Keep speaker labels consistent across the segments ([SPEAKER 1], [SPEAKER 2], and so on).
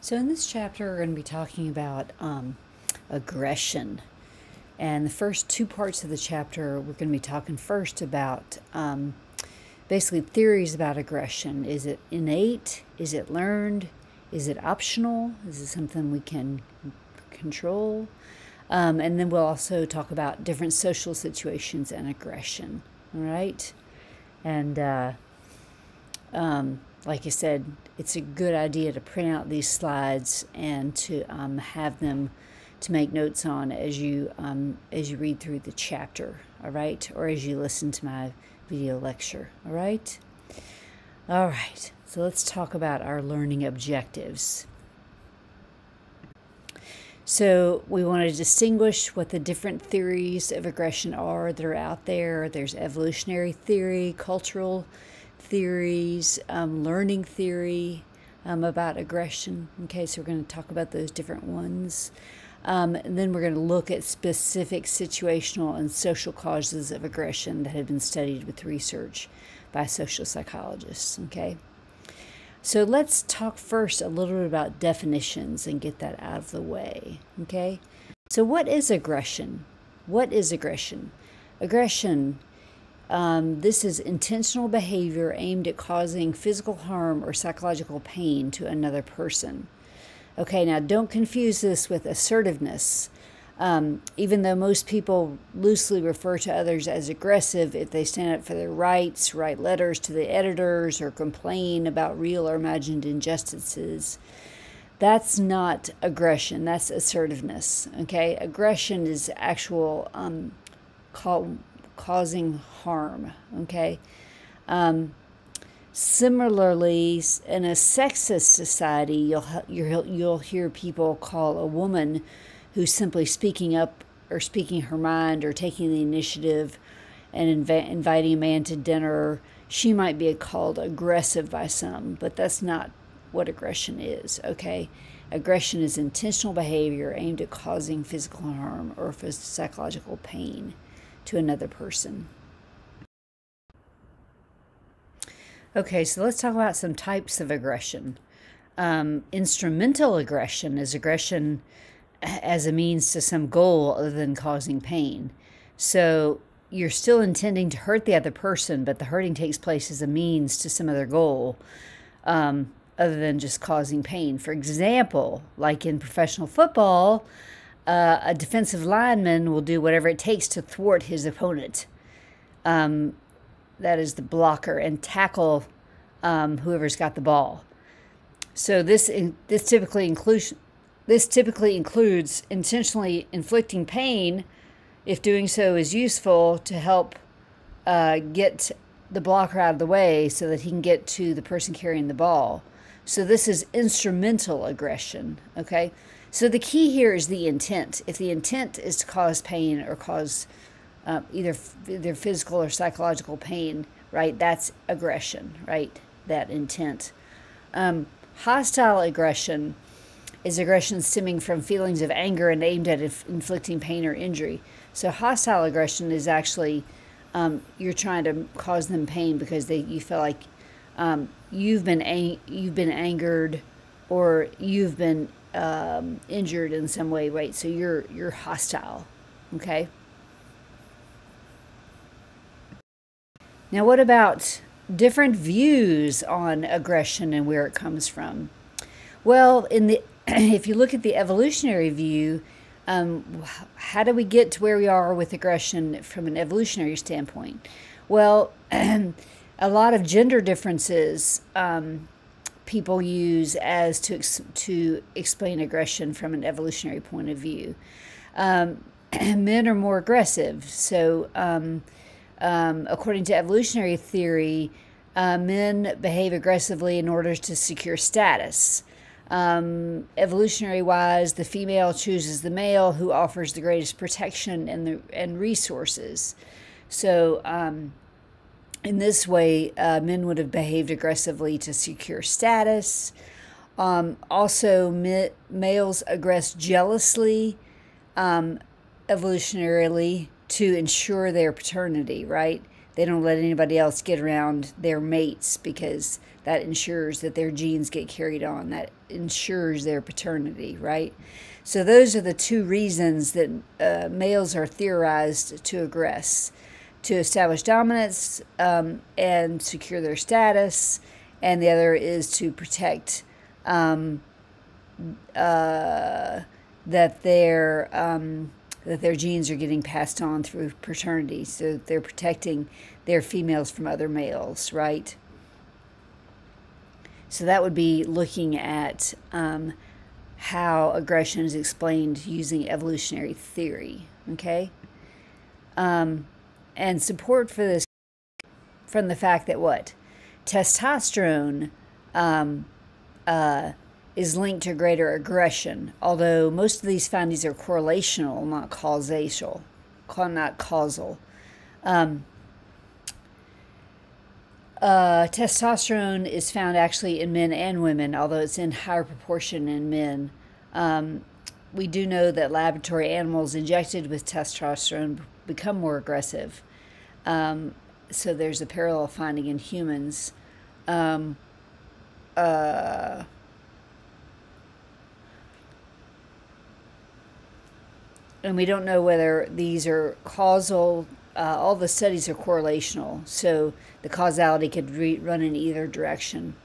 [SPEAKER 1] So, in this chapter, we're going to be talking about um, aggression. And the first two parts of the chapter, we're going to be talking first about um, basically theories about aggression. Is it innate? Is it learned? Is it optional? Is it something we can control? Um, and then we'll also talk about different social situations and aggression. All right. And uh, um, like I said, it's a good idea to print out these slides and to um, have them to make notes on as you um, as you read through the chapter. All right, or as you listen to my video lecture. All right. All right. So let's talk about our learning objectives. So, we want to distinguish what the different theories of aggression are that are out there. There's evolutionary theory, cultural theories, um, learning theory um, about aggression. Okay, so we're going to talk about those different ones. Um, and then we're going to look at specific situational and social causes of aggression that have been studied with research by social psychologists. Okay. So let's talk first a little bit about definitions and get that out of the way. Okay? So, what is aggression? What is aggression? Aggression, um, this is intentional behavior aimed at causing physical harm or psychological pain to another person. Okay, now don't confuse this with assertiveness. Um, even though most people loosely refer to others as aggressive if they stand up for their rights, write letters to the editors, or complain about real or imagined injustices, that's not aggression, that's assertiveness. Okay, aggression is actual um, causing harm. Okay. Um, similarly, in a sexist society, you'll you'll you'll hear people call a woman who's simply speaking up or speaking her mind or taking the initiative and inv- inviting a man to dinner, she might be called aggressive by some, but that's not what aggression is, okay? Aggression is intentional behavior aimed at causing physical harm or psychological pain to another person. Okay, so let's talk about some types of aggression. Um, instrumental aggression is aggression as a means to some goal other than causing pain. So you're still intending to hurt the other person, but the hurting takes place as a means to some other goal um, other than just causing pain. For example, like in professional football, uh, a defensive lineman will do whatever it takes to thwart his opponent. Um, that is the blocker and tackle um, whoever's got the ball. So this this typically includes this typically includes intentionally inflicting pain if doing so is useful to help uh, get the blocker out of the way so that he can get to the person carrying the ball. So this is instrumental aggression, okay? So the key here is the intent. If the intent is to cause pain or cause uh, either either physical or psychological pain, right? That's aggression, right? That intent. Um, hostile aggression is aggression stemming from feelings of anger and aimed at inf- inflicting pain or injury. So hostile aggression is actually um, you're trying to cause them pain because they you feel like um, you've been you've been angered or you've been um, injured in some way, right? So you're you're hostile. Okay. Now, what about different views on aggression and where it comes from? Well, in the if you look at the evolutionary view, um, how do we get to where we are with aggression from an evolutionary standpoint? Well, a lot of gender differences um, people use as to to explain aggression from an evolutionary point of view. Um, men are more aggressive, so um, um, according to evolutionary theory, uh, men behave aggressively in order to secure status. Um, evolutionary wise, the female chooses the male who offers the greatest protection and the and resources. So, um, in this way, uh, men would have behaved aggressively to secure status. Um, also, ma- males aggress jealously, um, evolutionarily, to ensure their paternity. Right? they don't let anybody else get around their mates because that ensures that their genes get carried on. That ensures their paternity, right? So those are the two reasons that uh, males are theorized to aggress to establish dominance um, and secure their status, and the other is to protect um, uh, that their um, that their genes are getting passed on through paternity. So they're protecting their females from other males, right? So that would be looking at um, how aggression is explained using evolutionary theory. Okay. Um, and support for this from the fact that what testosterone um, uh, is linked to greater aggression, although most of these findings are correlational, not causal, not causal. Um, uh, testosterone is found actually in men and women, although it's in higher proportion in men. Um, we do know that laboratory animals injected with testosterone become more aggressive. Um, so there's a parallel finding in humans. Um, uh, and we don't know whether these are causal. Uh, all the studies are correlational, so the causality could run in either direction.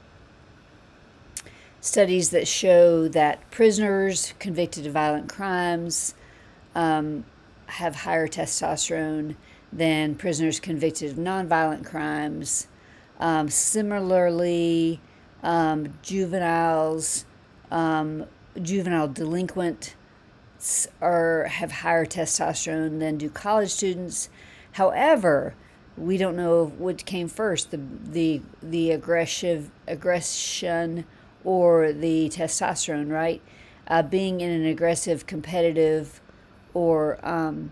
[SPEAKER 1] Studies that show that prisoners convicted of violent crimes um, have higher testosterone than prisoners convicted of nonviolent crimes. Um, similarly, um, juveniles, um, juvenile delinquents are have higher testosterone than do college students. However, we don't know what came first the the the aggressive aggression or the testosterone, right? Uh, being in an aggressive, competitive, or um,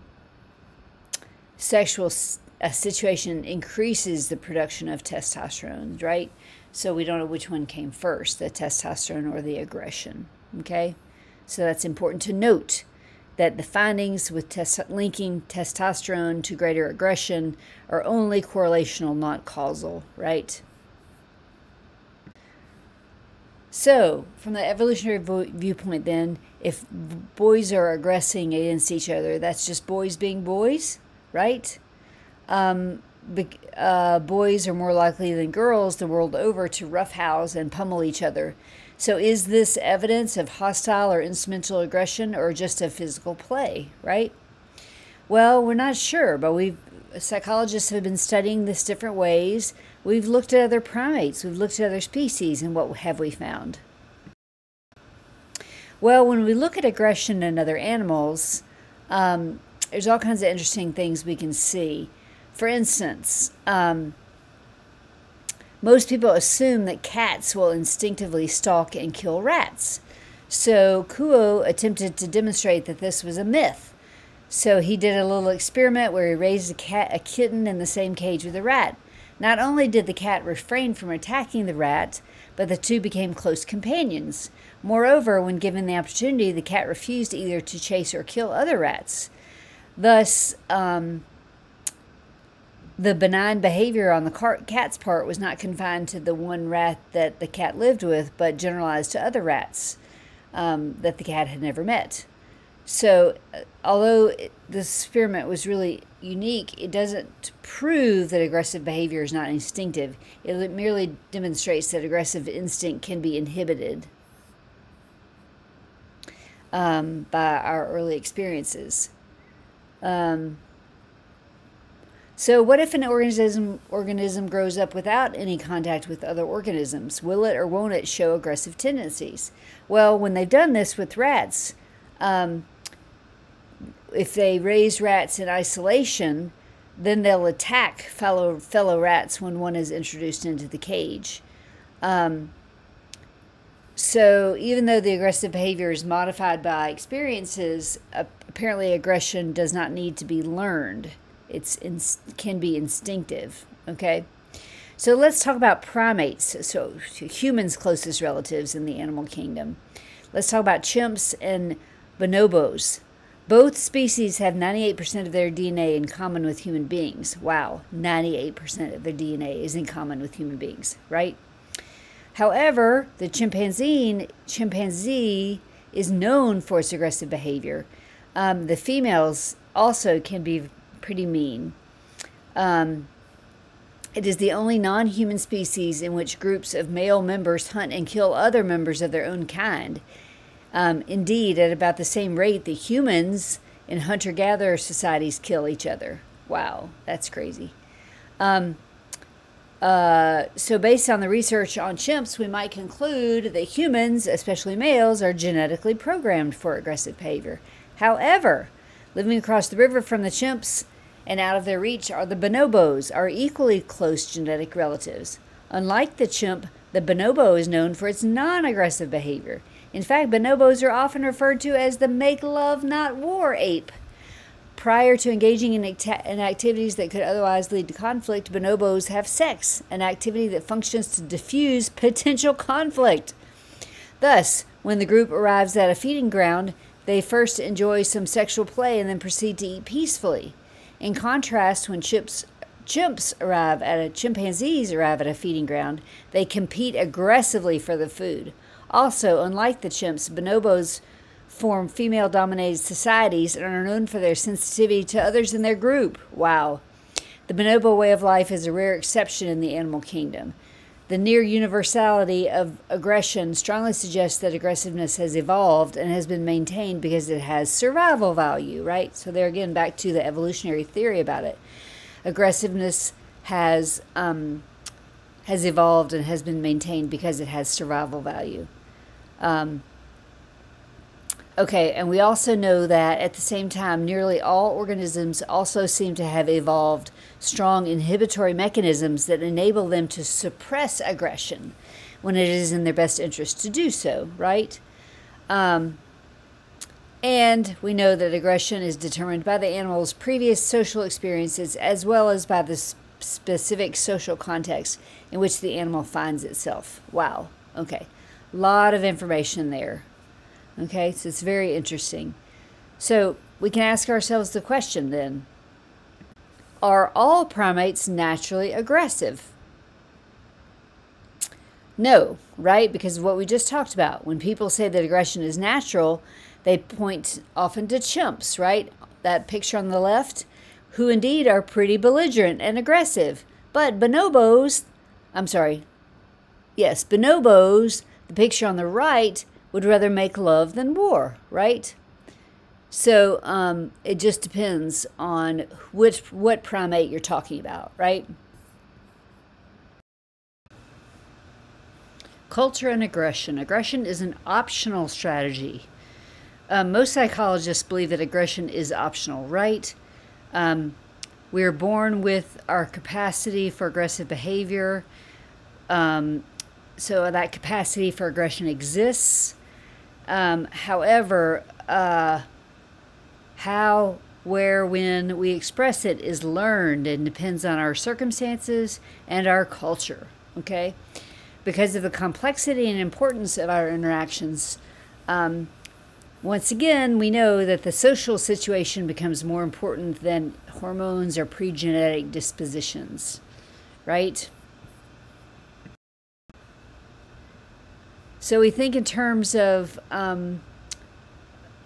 [SPEAKER 1] sexual situation increases the production of testosterone, right? So we don't know which one came first, the testosterone or the aggression. Okay, so that's important to note that the findings with tes- linking testosterone to greater aggression are only correlational, not causal, right? So, from the evolutionary vo- viewpoint, then, if boys are aggressing against each other, that's just boys being boys, right? Um, uh, boys are more likely than girls the world over to roughhouse and pummel each other. So, is this evidence of hostile or instrumental aggression or just a physical play, right? Well, we're not sure, but we've psychologists have been studying this different ways. We've looked at other primates, we've looked at other species, and what have we found? Well, when we look at aggression in other animals, um, there's all kinds of interesting things we can see. For instance, um, most people assume that cats will instinctively stalk and kill rats. So Kuo attempted to demonstrate that this was a myth. So he did a little experiment where he raised a cat, a kitten in the same cage with a rat. Not only did the cat refrain from attacking the rat, but the two became close companions. Moreover, when given the opportunity, the cat refused either to chase or kill other rats. Thus, um, the benign behavior on the cat's part was not confined to the one rat that the cat lived with, but generalized to other rats um, that the cat had never met. So, uh, although it, this experiment was really unique, it doesn't prove that aggressive behavior is not instinctive. It merely demonstrates that aggressive instinct can be inhibited um, by our early experiences. Um, so, what if an organism organism grows up without any contact with other organisms? Will it or won't it show aggressive tendencies? Well, when they've done this with rats, um, if they raise rats in isolation, then they'll attack fellow fellow rats when one is introduced into the cage. Um, so, even though the aggressive behavior is modified by experiences, apparently aggression does not need to be learned. It's in, can be instinctive. Okay, so let's talk about primates. So, humans' closest relatives in the animal kingdom. Let's talk about chimps and bonobos. Both species have 98% of their DNA in common with human beings. Wow, 98% of their DNA is in common with human beings, right? However, the chimpanzee, chimpanzee is known for its aggressive behavior. Um, the females also can be pretty mean. Um, it is the only non human species in which groups of male members hunt and kill other members of their own kind. Um, indeed, at about the same rate that humans in hunter gatherer societies kill each other. Wow, that's crazy. Um, uh, so, based on the research on chimps, we might conclude that humans, especially males, are genetically programmed for aggressive behavior. However, living across the river from the chimps and out of their reach are the bonobos, our equally close genetic relatives. Unlike the chimp, the bonobo is known for its non aggressive behavior. In fact, bonobos are often referred to as the make love, not war ape. Prior to engaging in, in, activities that could otherwise lead to conflict, bonobos have sex, an activity that functions to diffuse potential conflict. Thus, when the group arrives at a feeding ground, they first enjoy some sexual play and then proceed to eat peacefully. In contrast, when chimps, chimps arrive at a chimpanzees arrive at a feeding ground, they compete aggressively for the food. Also, unlike the chimps, bonobos form female dominated societies and are known for their sensitivity to others in their group. Wow. The bonobo way of life is a rare exception in the animal kingdom. The near universality of aggression strongly suggests that aggressiveness has evolved and has been maintained because it has survival value, right? So, there again, back to the evolutionary theory about it. Aggressiveness has um, has evolved and has been maintained because it has survival value. Um, okay, and we also know that at the same time, nearly all organisms also seem to have evolved strong inhibitory mechanisms that enable them to suppress aggression when it is in their best interest to do so, right? Um, and we know that aggression is determined by the animal's previous social experiences as well as by the specific social context in which the animal finds itself. Wow. Okay A lot of information there. Okay, so it's very interesting. So we can ask ourselves the question then Are all primates naturally aggressive? No, right? Because of what we just talked about. When people say that aggression is natural, they point often to chimps, right? That picture on the left, who indeed are pretty belligerent and aggressive. But bonobos, I'm sorry, yes, bonobos the picture on the right would rather make love than war, right? So um, it just depends on which what primate you're talking about, right? Culture and aggression. Aggression is an optional strategy. Um, most psychologists believe that aggression is optional, right? Um, we are born with our capacity for aggressive behavior. Um, so that capacity for aggression exists. Um, however, uh, how, where, when we express it is learned and depends on our circumstances and our culture. Okay? Because of the complexity and importance of our interactions, um, once again, we know that the social situation becomes more important than hormones or pre-genetic dispositions, right? So we think in terms of um,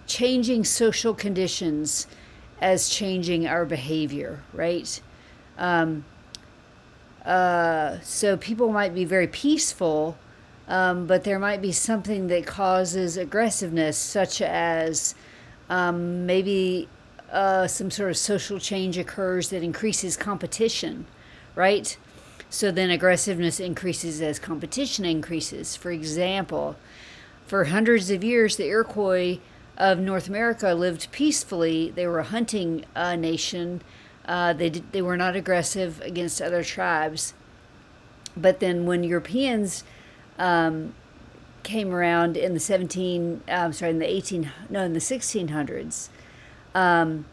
[SPEAKER 1] changing social conditions as changing our behavior, right? Um, uh, so people might be very peaceful, um, but there might be something that causes aggressiveness, such as um, maybe uh, some sort of social change occurs that increases competition, right? So then aggressiveness increases as competition increases. For example, for hundreds of years, the Iroquois of North America lived peacefully. They were a hunting uh, nation. Uh, they did, they were not aggressive against other tribes. But then when Europeans um, came around in the 17, uh, I'm sorry, in the 18, no, in the 1600s, um,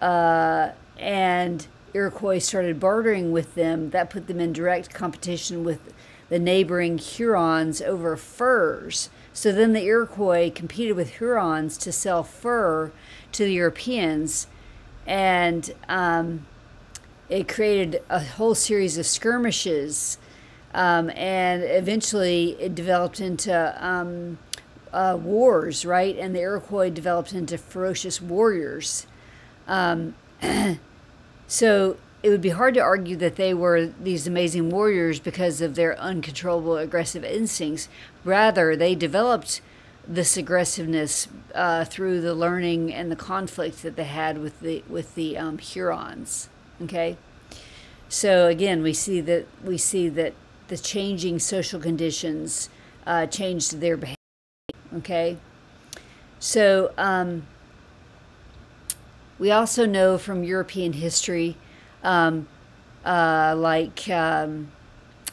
[SPEAKER 1] uh, and Iroquois started bartering with them, that put them in direct competition with the neighboring Hurons over furs. So then the Iroquois competed with Hurons to sell fur to the Europeans, and um, it created a whole series of skirmishes. Um, and eventually it developed into um, uh, wars, right? And the Iroquois developed into ferocious warriors. So it would be hard to argue that they were these amazing warriors because of their uncontrollable aggressive instincts. Rather, they developed this aggressiveness uh, through the learning and the conflict that they had with the with the um, Hurons. Okay, so again, we see that we see that the changing social conditions uh, changed their behavior. Okay, so um, we also know from European history, um, uh, like um,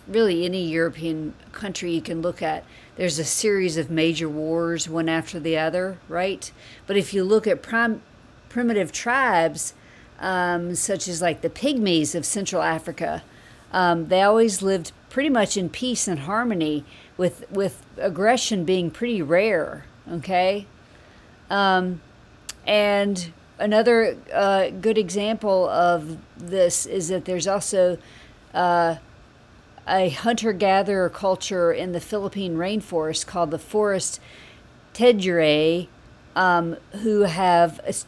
[SPEAKER 1] really any European country you can look at, there's a series of major wars, one after the other, right? But if you look at prim- primitive tribes, um, such as like the Pygmies of Central Africa, um, they always lived pretty much in peace and harmony, with with aggression being pretty rare. Okay, um, and another uh, good example of this is that there's also uh, a hunter gatherer culture in the Philippine rainforest called the Forest Teduray, um, who have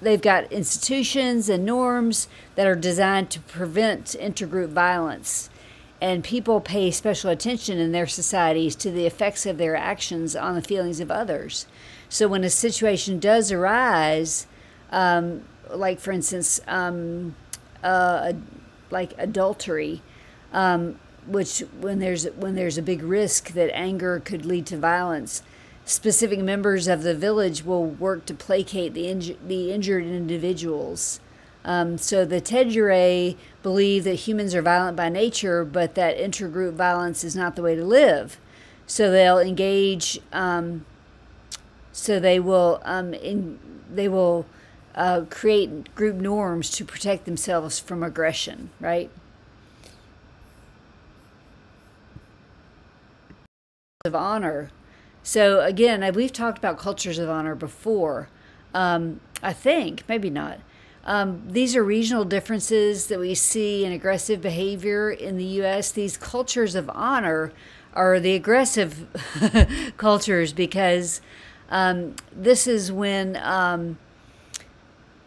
[SPEAKER 1] they've got institutions and norms that are designed to prevent intergroup violence. And people pay special attention in their societies to the effects of their actions on the feelings of others. So when a situation does arise, um, like for instance, um, uh, like adultery, um, which when there's when there's a big risk that anger could lead to violence, specific members of the village will work to placate the inju- the injured individuals. Um, so the Teduray believe that humans are violent by nature, but that intergroup violence is not the way to live. So they'll engage. Um, so they will um, in, they will uh, create group norms to protect themselves from aggression, right? Of honor. So again, we've talked about cultures of honor before. Um, I think maybe not. Um, these are regional differences that we see in aggressive behavior in the U.S. These cultures of honor are the aggressive cultures because um, this is when um,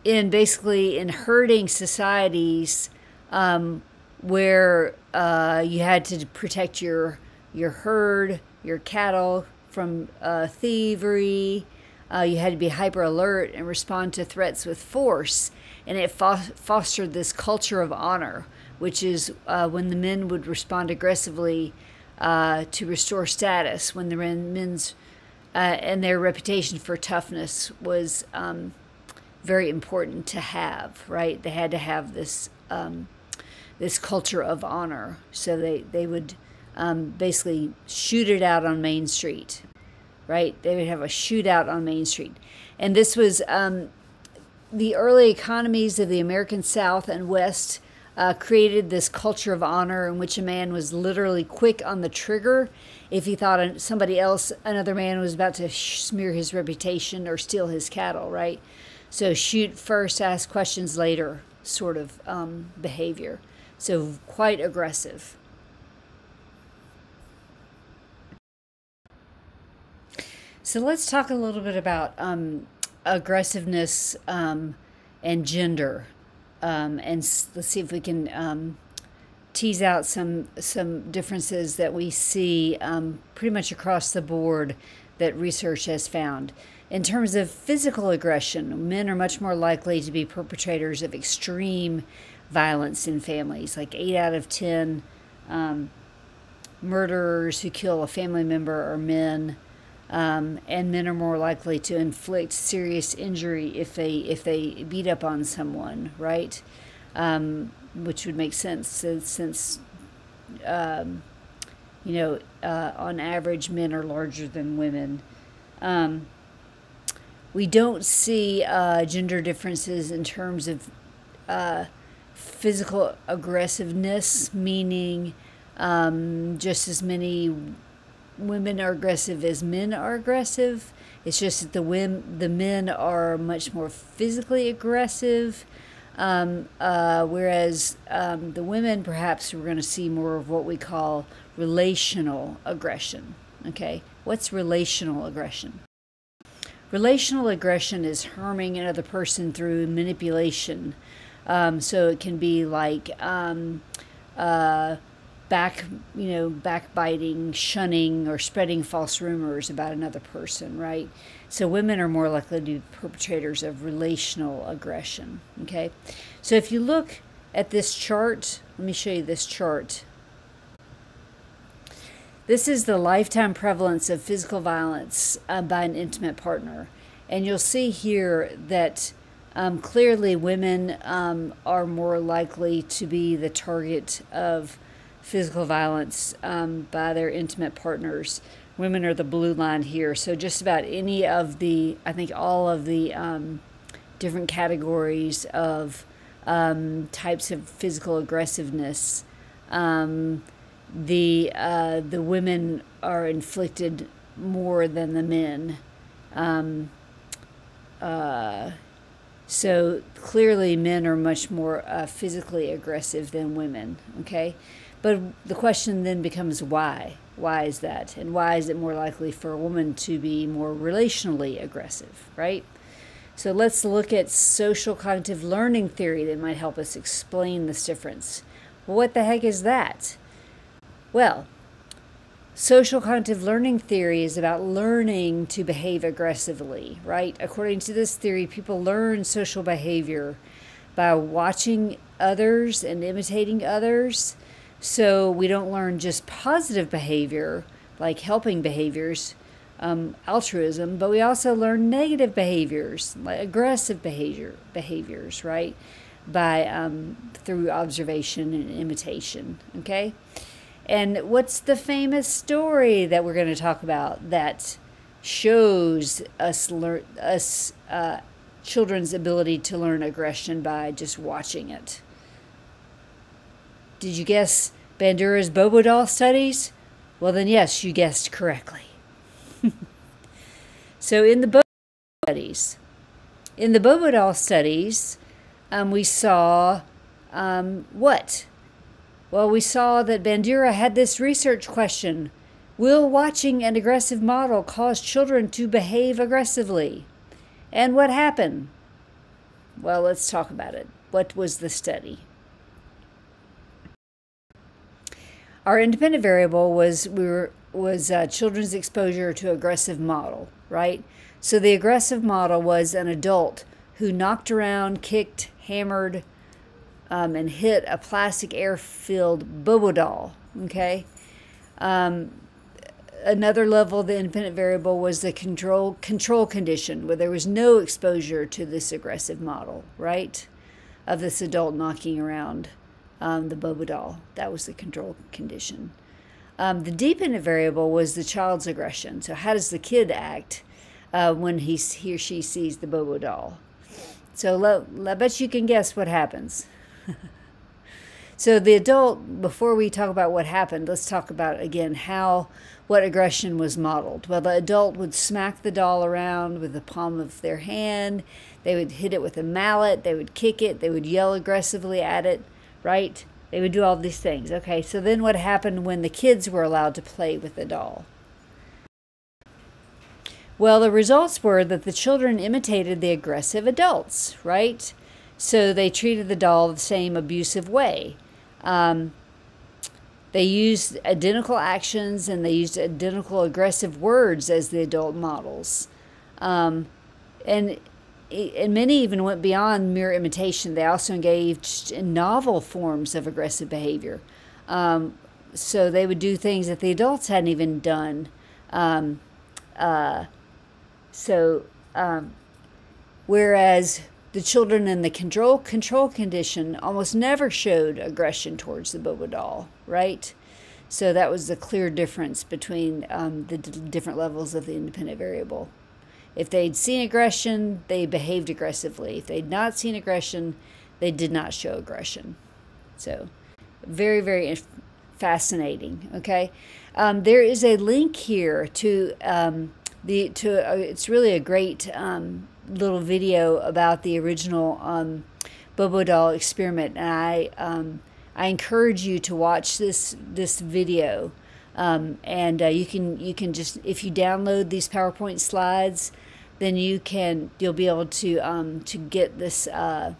[SPEAKER 1] in basically in herding societies um, where uh, you had to protect your your herd, your cattle from uh, thievery. Uh, you had to be hyper alert and respond to threats with force, and it fo- fostered this culture of honor, which is uh, when the men would respond aggressively uh, to restore status, when the men's uh, and their reputation for toughness was. Um, very important to have, right? They had to have this um, this culture of honor. So they they would um, basically shoot it out on Main Street, right? They would have a shootout on Main Street, and this was um, the early economies of the American South and West. Uh, created this culture of honor in which a man was literally quick on the trigger if he thought somebody else, another man, was about to smear his reputation or steal his cattle, right? So shoot first, ask questions later sort of um, behavior. So quite aggressive. So let's talk a little bit about um, aggressiveness um, and gender, um, and let's see if we can um, tease out some some differences that we see um, pretty much across the board that research has found. In terms of physical aggression, men are much more likely to be perpetrators of extreme violence in families. Like 8 out of 10 um, murderers who kill a family member are men. Um, and men are more likely to inflict serious injury if they if they beat up on someone, right? Um, which would make sense since, since um, you know, uh, on average, men are larger than women. Um, we don't see uh, gender differences in terms of uh, physical aggressiveness, meaning Um, just as many women are aggressive as men are aggressive. It's just that the women, the men are much more physically aggressive, um, uh, whereas um, the women, perhaps, we're going to see more of what we call relational aggression. Okay, what's relational aggression? Relational aggression is harming another person through manipulation. Um, so it can be like um, uh, back, you know, backbiting, shunning, or spreading false rumors about another person, right? So women are more likely to be perpetrators of relational aggression. Okay, so if you look at this chart, let me show you this chart. This is the lifetime prevalence of physical violence uh, by an intimate partner. And you'll see here that um, clearly women um, are more likely to be the target of physical violence um, by their intimate partners. Women are the blue line here. So just about any of the, I think all of the um, different categories of um, types of physical aggressiveness, um, the uh, the women are inflicted more than the men. Um, uh, so clearly, men are much more uh, physically aggressive than women. Okay, but the question then becomes why? Why is that? And why is it more likely for a woman to be more relationally aggressive, right? So let's look at social cognitive learning theory that might help us explain this difference. Well, what the heck is that? Well, social cognitive learning theory is about learning to behave aggressively, right? According to this theory, people learn social behavior by watching others and imitating others so we don't learn just positive behavior, like helping behaviors, um, altruism, but we also learn negative behaviors, like aggressive behavior behaviors, right? By um, through observation and imitation. Okay, and what's the famous story that we're going to talk about that shows us learn us uh, children's ability to learn aggression by just watching it? Did you guess Bandura's Bobo doll studies? Well, then, yes, you guessed correctly. so, in the Bobo studies, in the Bobo doll studies, um, we saw um, what? Well, we saw that Bandura had this research question Will watching an aggressive model cause children to behave aggressively? And what happened? Well, let's talk about it. What was the study? Our independent variable was we were was uh, children's exposure to aggressive model, right? So the aggressive model was an adult who knocked around, kicked, hammered, um, and hit a plastic air-filled bobo doll. Okay. Um, another level of the independent variable was the control control condition, where there was no exposure to this aggressive model, right, of this adult knocking around um, the bobo doll. That was the control condition. Um, the dependent variable was the child's aggression. So how does the kid act uh, when he, he or she sees the bobo doll? So I bet you can guess what happens. so the adult, before we talk about what happened, let's talk about again how what aggression was modeled. Well, the adult would smack the doll around with the palm of their hand. They would hit it with a mallet. They would kick it. They would yell aggressively at it right? They would do all these things. Okay, so then what happened when the kids were allowed to play with the doll? Well, the results were that the children imitated the aggressive adults, right? So they treated the doll the same abusive way. Um, they used identical actions and they used identical aggressive words as the adult models. Um, and and many even went beyond mere imitation. They also engaged in novel forms of aggressive behavior. Um, so they would do things that the adults hadn't even done. Um, uh, so, um, whereas the children in the control control condition almost never showed aggression towards the bobo doll, right? So that was the clear difference between um, the d- different levels of the independent variable. If they'd seen aggression, they behaved aggressively. If they'd not seen aggression, they did not show aggression. So, very, very fascinating. Okay, um, there is a link here to um, the to uh, it's really a great um, little video about the original um, Bobo doll experiment, and I um, I encourage you to watch this this video. Um, and uh, you can you can just if you download these PowerPoint slides, then you can you'll be able to um, to get this uh,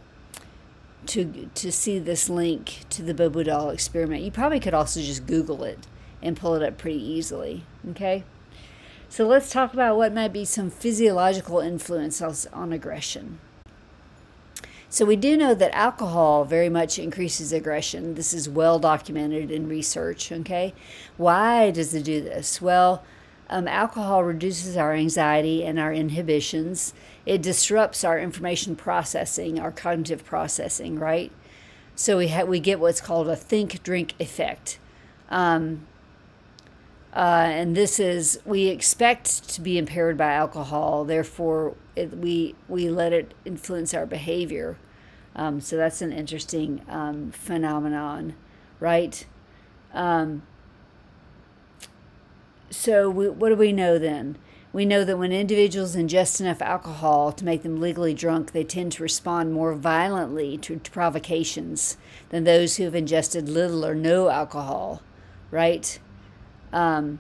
[SPEAKER 1] to to see this link to the Bobo doll experiment. You probably could also just Google it and pull it up pretty easily. Okay, so let's talk about what might be some physiological influences on aggression. So we do know that alcohol very much increases aggression. This is well documented in research. Okay, why does it do this? Well, um, alcohol reduces our anxiety and our inhibitions. It disrupts our information processing, our cognitive processing. Right. So we we get what's called a think drink effect. Um, uh, and this is we expect to be impaired by alcohol therefore it, we we let it influence our behavior um, so that's an interesting um, phenomenon, right? Um, so we, what do we know then? We know that when individuals ingest enough alcohol to make them legally drunk, they tend to respond more violently to, to provocations than those who have ingested little or no alcohol, right? Um,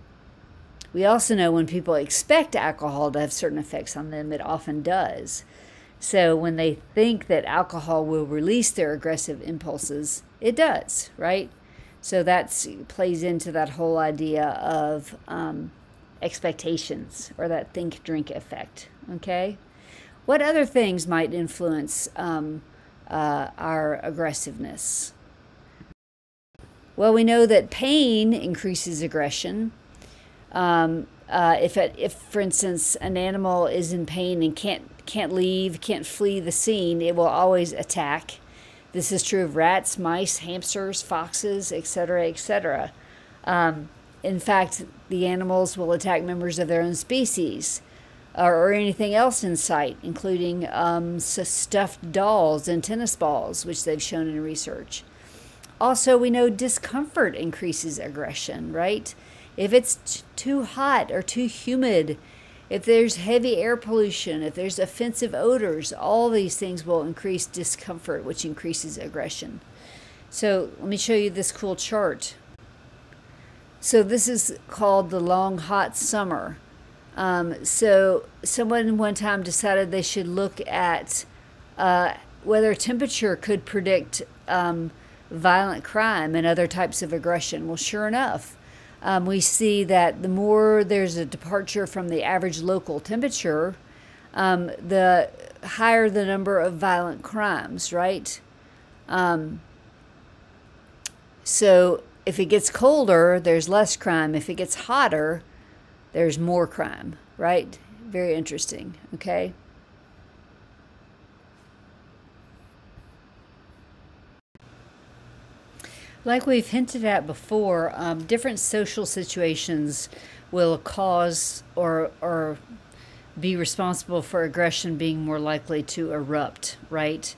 [SPEAKER 1] we also know when people expect alcohol to have certain effects on them, it often does. So when they think that alcohol will release their aggressive impulses, it does, right? So that plays into that whole idea of um, expectations or that think drink effect. Okay. What other things might influence um, uh, our aggressiveness? Well, we know that pain increases aggression. Um, uh, if, it, if, for instance, an animal is in pain and can't can't leave, can't flee the scene, it will always attack. This is true of rats, mice, hamsters, foxes, etc., etc. Um, in fact, the animals will attack members of their own species or, or anything else in sight, including um, stuffed dolls and tennis balls, which they've shown in research. Also, we know discomfort increases aggression, right? If it's t- too hot or too humid, if there's heavy air pollution, if there's offensive odors, all these things will increase discomfort, which increases aggression. So let me show you this cool chart. So this is called the long hot summer. Um, so someone one time decided they should look at uh, whether temperature could predict um, violent crime and other types of aggression. Well, sure enough, um, we see that the more there's a departure from the average local temperature, um, the higher the number of violent crimes, right? Um, so if it gets colder, there's less crime. If it gets hotter, there's more crime, right? Very interesting, okay? Like we've hinted at before, um, different social situations will cause or or be responsible for aggression being more likely to erupt, right?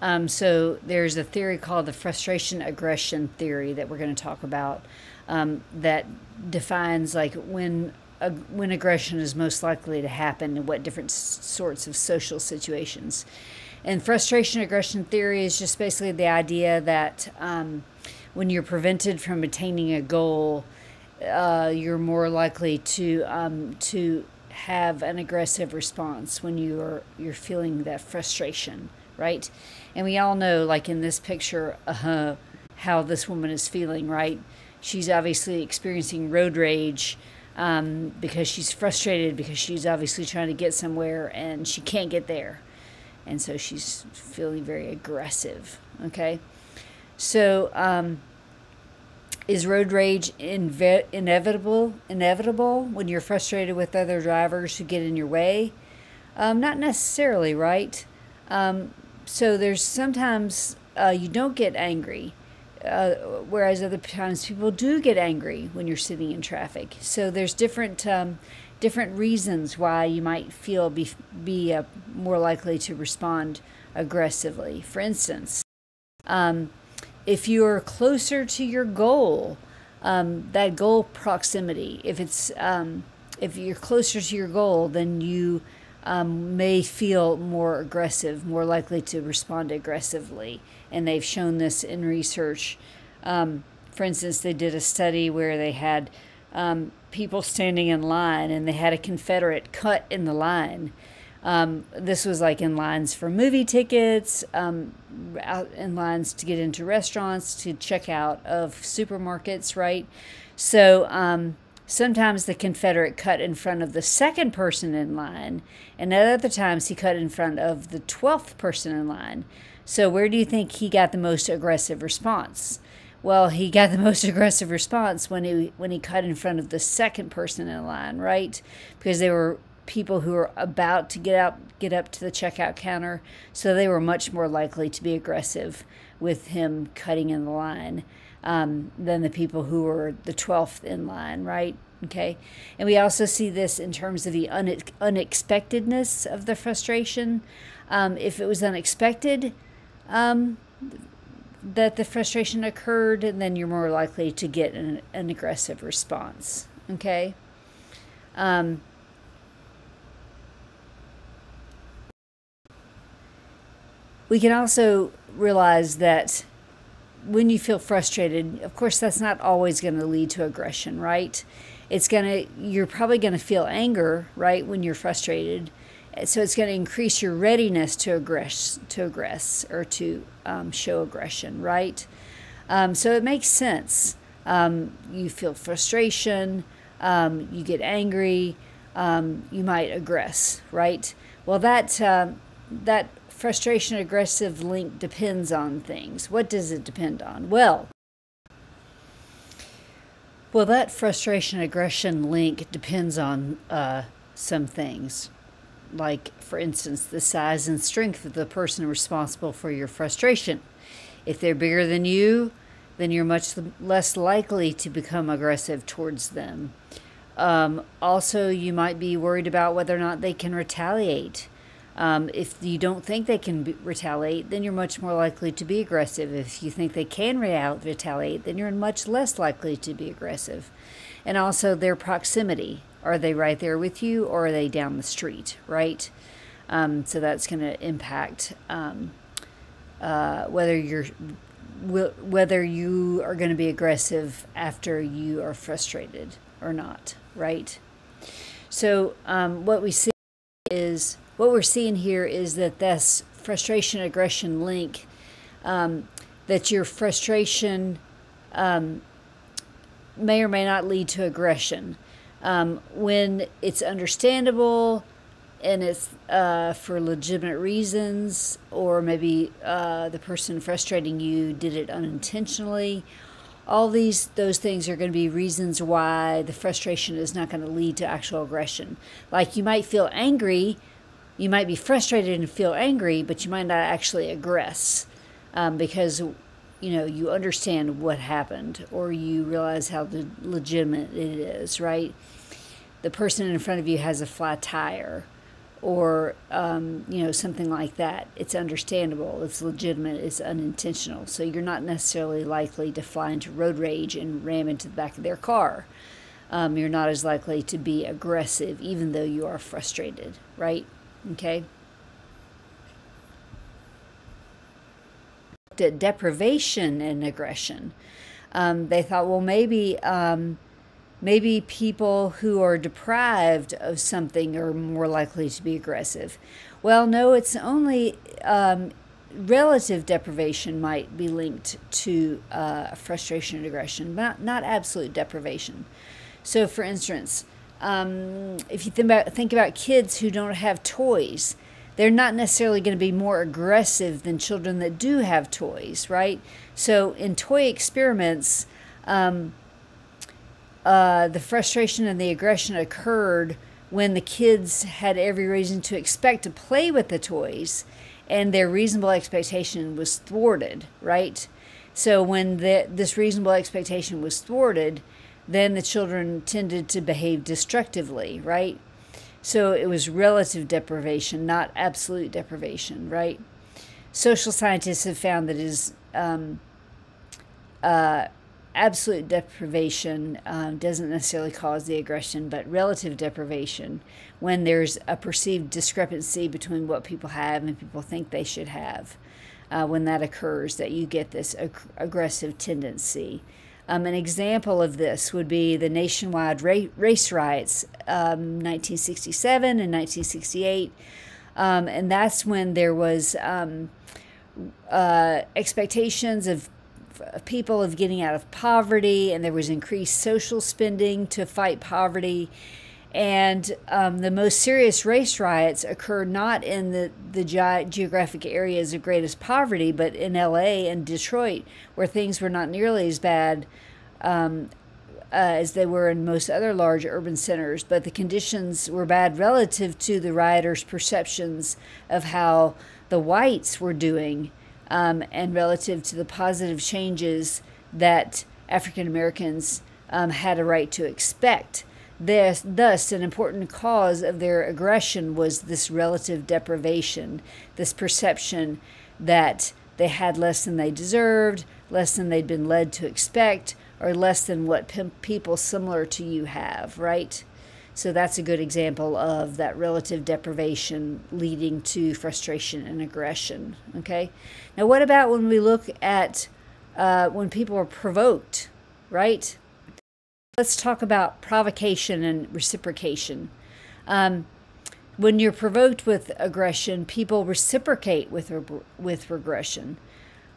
[SPEAKER 1] Um, so there's a theory called the frustration aggression theory that we're going to talk about um, that defines like when uh, when aggression is most likely to happen and what different sorts of social situations. And frustration aggression theory is just basically the idea that um, when you're prevented from attaining a goal, uh, you're more likely to um, to have an aggressive response when you're you're feeling that frustration, right? And we all know, like in this picture, uh, how this woman is feeling, right? She's obviously experiencing road rage um, because she's frustrated because she's obviously trying to get somewhere and she can't get there, and so she's feeling very aggressive. Okay. So, um, is road rage inve- inevitable? Inevitable when you're frustrated with other drivers who get in your way? Um, not necessarily, right? Um, so there's sometimes uh, you don't get angry, uh, whereas other times people do get angry when you're sitting in traffic. So there's different um, different reasons why you might feel be be uh, more likely to respond aggressively. For instance. Um, if you're closer to your goal, um, that goal proximity. If it's um, if you're closer to your goal, then you um, may feel more aggressive, more likely to respond aggressively. And they've shown this in research. Um, for instance, they did a study where they had um, people standing in line and they had a Confederate cut in the line. Um, this was like in lines for movie tickets, um, in lines to get into restaurants, to check out of supermarkets, right? So um, sometimes the Confederate cut in front of the second person in line, and at other times he cut in front of the 12th person in line. So, where do you think he got the most aggressive response? Well, he got the most aggressive response when he when he cut in front of the second person in line, right? Because they were people who were about to get out get up to the checkout counter, so they were much more likely to be aggressive with him cutting in the line um, than the people who were the 12th in line, right? Okay. And we also see this in terms of the une- unexpectedness of the frustration. Um, if it was unexpected um, that the frustration occurred, and then you're more likely to get an, an aggressive response. Okay. Um, we can also realize that when you feel frustrated, of course, that's not always going to lead to aggression, right? It's going to, you're probably going to feel anger, right, when you're frustrated. So it's going to increase your readiness to aggress, to aggress or to um, show aggression, right? Um, so it makes sense. Um, you feel frustration, um, you get angry, um, you might aggress, right? Well, that uh, that frustration aggressive link depends on things. What does it depend on? Well, well, that frustration aggression link depends on uh, some things. Like, for instance, the size and strength of the person responsible for your frustration. If they're bigger than you, then you're much less likely to become aggressive towards them. Um, also, you might be worried about whether or not they can retaliate. Um, if you don't think they can be, retaliate, then you're much more likely to be aggressive. If you think they can retaliate, then you're much less likely to be aggressive. And also their proximity. Are they right there with you or are they down the street, right? Um, so that's going to impact um, uh, whether you're whether you are going to be aggressive after you are frustrated or not, right? So um, what we see is what we're seeing here is that this frustration aggression link, um, that your frustration um, may or may not lead to aggression. Um, when it's understandable and it's uh, for legitimate reasons, or maybe uh, the person frustrating you did it unintentionally. All these those things are going to be reasons why the frustration is not going to lead to actual aggression. Like you might feel angry you might be frustrated and feel angry, but you might not actually aggress um, because you know you understand what happened or you realize how legitimate it is. Right? The person in front of you has a flat tire, or um, you know something like that. It's understandable. It's legitimate. It's unintentional. So you're not necessarily likely to fly into road rage and ram into the back of their car. Um, you're not as likely to be aggressive, even though you are frustrated, right? Okay. At deprivation and aggression. Um, they thought, well, maybe um, maybe people who are deprived of something are more likely to be aggressive. Well, no, it's only um, relative deprivation might be linked to uh, frustration and aggression, but not absolute deprivation. So, for instance, um, if you think about think about kids who don't have toys, they're not necessarily going to be more aggressive than children that do have toys, right? So in toy experiments, um, uh, the frustration and the aggression occurred when the kids had every reason to expect to play with the toys, and their reasonable expectation was thwarted, right? So when the, this reasonable expectation was thwarted, then the children tended to behave destructively, right? So it was relative deprivation, not absolute deprivation, right? Social scientists have found that it is um, uh, absolute deprivation um, doesn't necessarily cause the aggression, but relative deprivation, when there's a perceived discrepancy between what people have and people think they should have, uh, when that occurs, that you get this ag- aggressive tendency. Um, an example of this would be the nationwide ra- race riots, um, 1967 and 1968. Um, and that's when there was um, uh, expectations of people of getting out of poverty, and there was increased social spending to fight poverty. And um, the most serious race riots occurred not in the, the ge- geographic areas of greatest poverty, but in LA and Detroit, where things were not nearly as bad um, uh, as they were in most other large urban centers. But the conditions were bad relative to the rioters' perceptions of how the whites were doing um, and relative to the positive changes that African Americans um, had a right to expect. This, thus, an important cause of their aggression was this relative deprivation, this perception that they had less than they deserved, less than they'd been led to expect, or less than what people similar to you have, right? So that's a good example of that relative deprivation leading to frustration and aggression. Okay. Now, what about when we look at uh, when people are provoked, right? Let's talk about provocation and reciprocation. Um, when you're provoked with aggression, people reciprocate with with regression.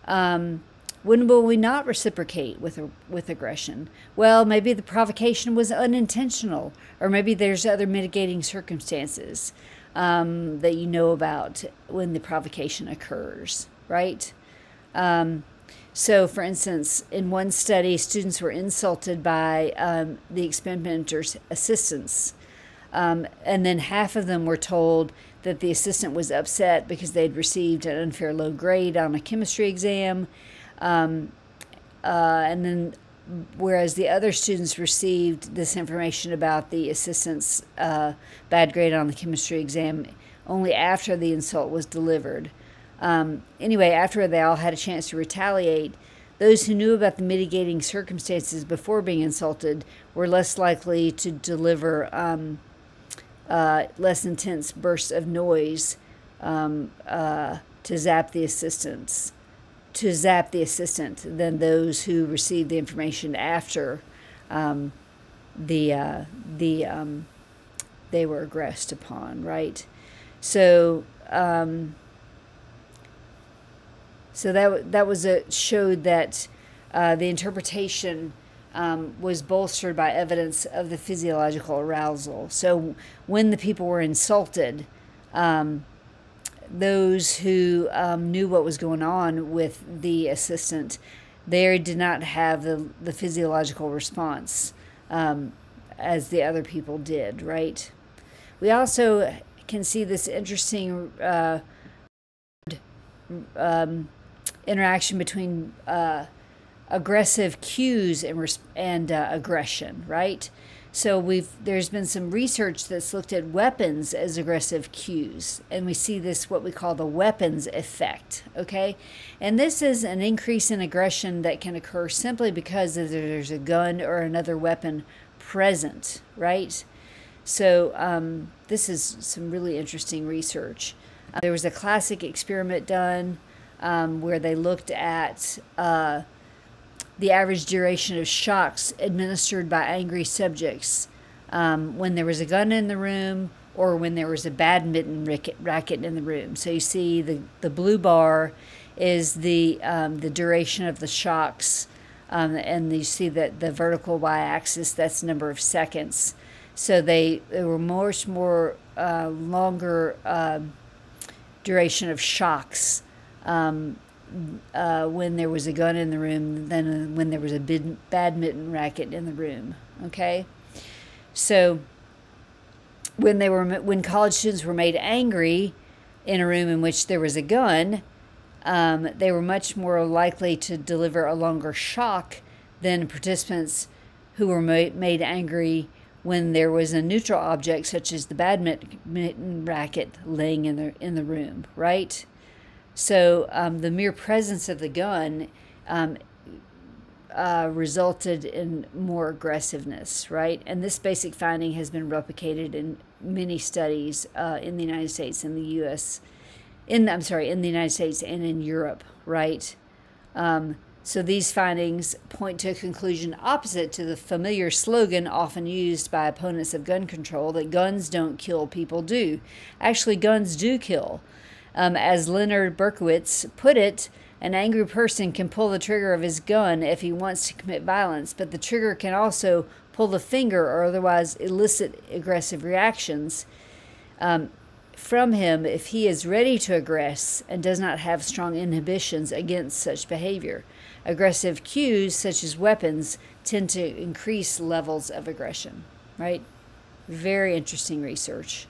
[SPEAKER 1] Um, when will we not reciprocate with with aggression? Well, maybe the provocation was unintentional, or maybe there's other mitigating circumstances um, that you know about when the provocation occurs, right? Um, so, for instance, in one study, students were insulted by um, the experimenter's assistants, um, and then half of them were told that the assistant was upset because they'd received an unfair low grade on a chemistry exam um, uh, and then, whereas the other students received this information about the assistant's uh, bad grade on the chemistry exam only after the insult was delivered. Um, anyway, after they all had a chance to retaliate, those who knew about the mitigating circumstances before being insulted were less likely to deliver um, uh, less intense bursts of noise um, uh, to zap the assistants to zap the assistant than those who received the information after um, the uh, the um, they were aggressed upon, right? So um, so that that was a showed that uh, the interpretation um, was bolstered by evidence of the physiological arousal. So when the people were insulted. Um, those who um, knew what was going on with the assistant, they did not have the, the physiological response um, as the other people did, right? We also can see this interesting uh, um, interaction between uh, aggressive cues and, and uh, aggression, right? So we've there's been some research that's looked at weapons as aggressive cues, and we see this what we call the weapons effect. Okay, and this is an increase in aggression that can occur simply because there's a gun or another weapon present, right? So um, this is some really interesting research. Uh, there was a classic experiment done um, where they looked at. Uh, the average duration of shocks administered by angry subjects um, when there was a gun in the room or when there was a badminton racket, in the room. So you see the, the blue bar is the, um, the duration of the shocks, um, and you see that the vertical y-axis, that's number of seconds. So they, they were much more uh, longer uh, duration of shocks um, uh, when there was a gun in the room than when there was a bid- badminton racket in the room. Okay, so when they were when college students were made angry in a room in which there was a gun, um, they were much more likely to deliver a longer shock than participants who were made, made angry when there was a neutral object such as the badminton racket laying in the in the room, right? So um, the mere presence of the gun um, uh, resulted in more aggressiveness, right? And this basic finding has been replicated in many studies uh, in the United States and the U.S. In I'm sorry, in the United States and in Europe, right? Um, so these findings point to a conclusion opposite to the familiar slogan often used by opponents of gun control that guns don't kill, people do. Actually, guns do kill. Um, as Leonard Berkowitz put it, an angry person can pull the trigger of his gun if he wants to commit violence, but the trigger can also pull the finger or otherwise elicit aggressive reactions um, from him if he is ready to aggress and does not have strong inhibitions against such behavior. Aggressive cues, such as weapons, tend to increase levels of aggression, right? Very interesting research.